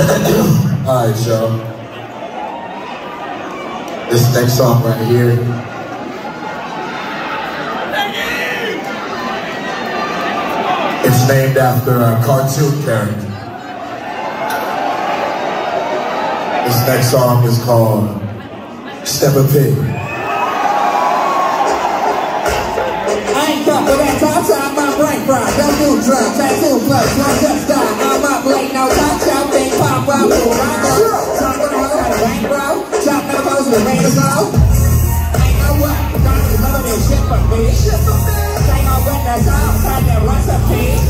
All right, y'all. This next song right here. It's named after a cartoon character. This next song is called Steppa Pig. I ain't talking that time so I'm not right. Don't do drugs, tattoo, plus, Ain't no what, don't you me? Shit for me. Witness, trying to recipe. Recipe.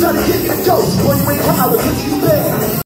try to get me the ghost. Boy, you ain't come with what you bad.